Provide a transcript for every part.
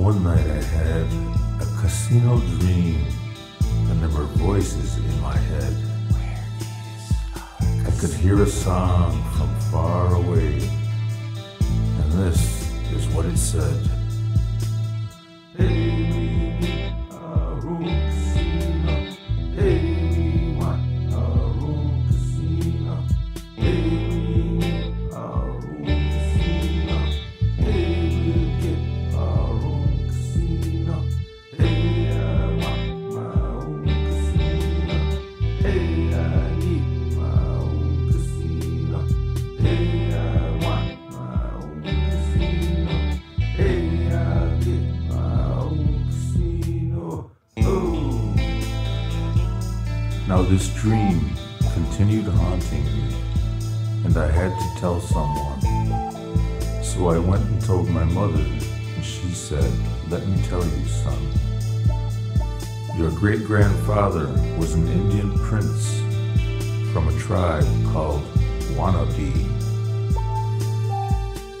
one night I had a casino dream, and there were voices in my head. I could hear a song from far away, and this is what it said. Now this dream continued haunting me, and I had to tell someone. So I went and told my mother, and she said, Let me tell you, son. Your great grandfather was an Indian prince from a tribe called Wannabe.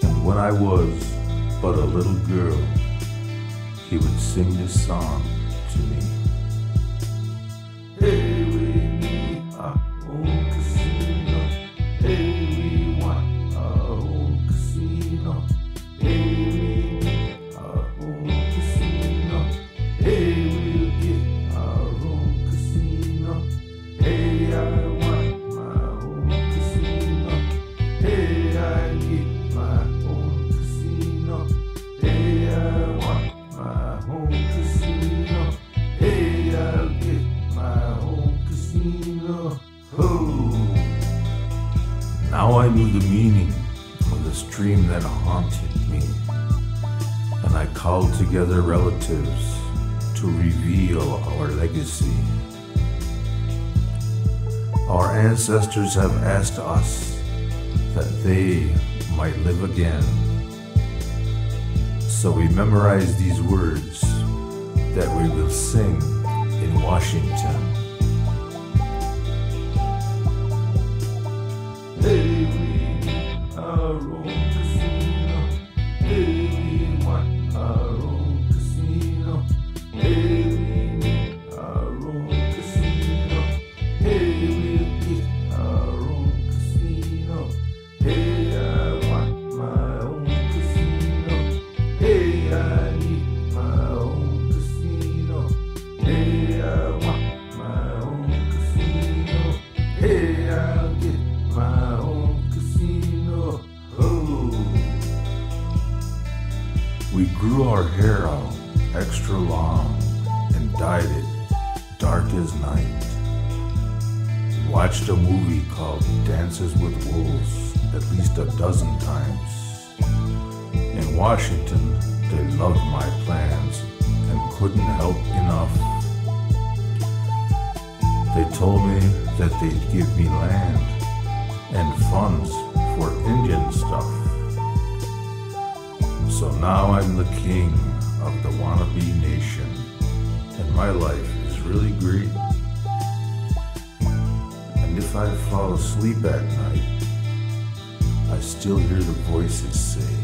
And when I was but a little girl, he would sing this song to me. Hey, Now I knew the meaning of this dream that haunted me, and I called together relatives to reveal our legacy. Our ancestors have asked us that they might live again. So we memorize these words that we will sing in Washington. Hey, I'll get my um own casino. Oh. We grew our hair out extra long and dyed it dark as night. Watched a movie called Dances with Wolves at least a dozen times. In Washington, they loved my plans and couldn't help enough. They told me that they'd give me land and funds for Indian stuff. So now I'm the king of the wannabe nation, and my life is really great. And if I fall asleep at night, I still hear the voices say,